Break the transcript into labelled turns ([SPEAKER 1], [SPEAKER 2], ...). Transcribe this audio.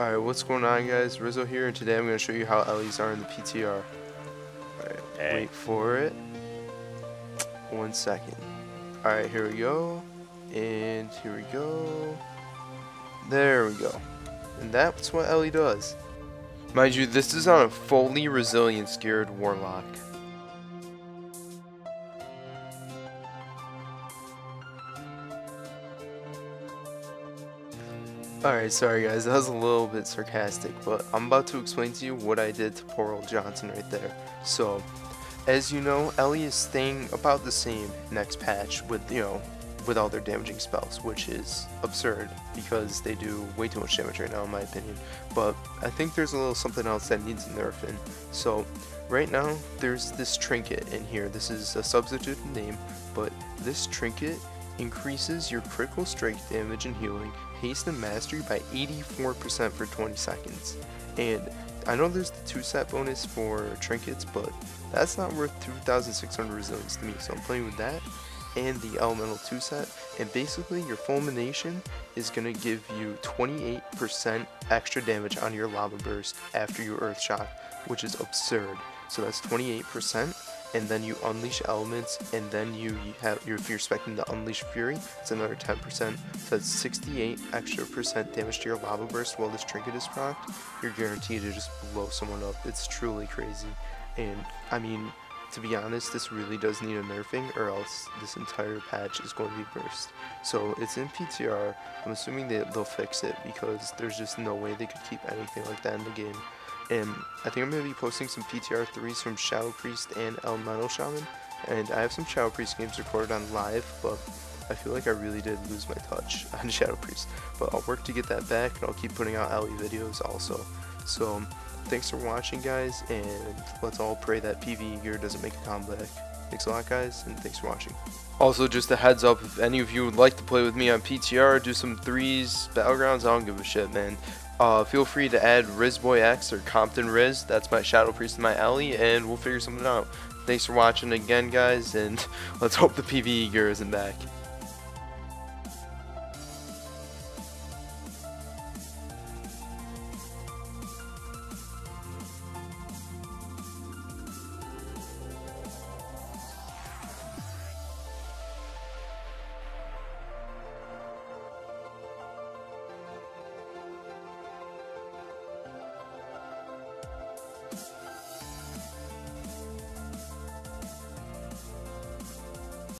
[SPEAKER 1] Alright, what's going on guys? Rizzo here and today I'm going to show you how Ele's are in the PTR. Alright,
[SPEAKER 2] Hey.
[SPEAKER 1] wait for it. One second. Alright, here we go. And here we go. There we go. And that's what Ele does. Mind you, this is on a fully resilient scared warlock. Alright, sorry guys, that was a little bit sarcastic, but I'm about to explain to you what I did to poor old Johnson right there. So, as you know, Ele is staying about the same next patch with, you know, with all their damaging spells, which is absurd because they do way too much damage right now in my opinion. But I think there's a little something else that needs nerfing. So, right now, there's this trinket in here. This is a substitute name, but this trinket increases your critical strike damage and healing, haste and mastery by 84% for 20 seconds. And I know there's the 2 set bonus for trinkets, but that's not worth 2600 resilience to me, so I'm playing with that and the elemental 2 set. And basically, your fulmination is going to give you 28% extra damage on your lava burst after your earth shock, which is absurd. So that's 28% and then you unleash elements, and then you, have if you're expecting to unleash fury, it's another 10%. So that's 68 extra percent damage to your lava burst while this trinket is procced. You're guaranteed to just blow someone up. It's truly crazy, and I mean. To be honest, this really does need a nerfing, or else this entire patch is going to be burst. So it's in PTR. I'm assuming they, they'll fix it because there's just no way they could keep anything like that in the game. And I think I'm going to be posting some PTR 3s from Shadow Priest and El Elemental Shaman. And I have some Shadow Priest games recorded on live, but I feel like I really did lose my touch on Shadow Priest. But I'll work to get that back, and I'll keep putting out Ele videos also. So, thanks for watching, guys, and let's all pray that PvE gear doesn't make a comeback. Thanks a lot, guys, and thanks for watching. Also, just a heads up, if any of you would like to play with me on PTR, do some threes, battlegrounds, I don't give a shit, man. Uh, feel free to add RizBoyX or Compton Riz. That's my Shadow Priest and my Ele, and we'll figure something out. Thanks for watching again, guys, and let's hope the PvE gear isn't back.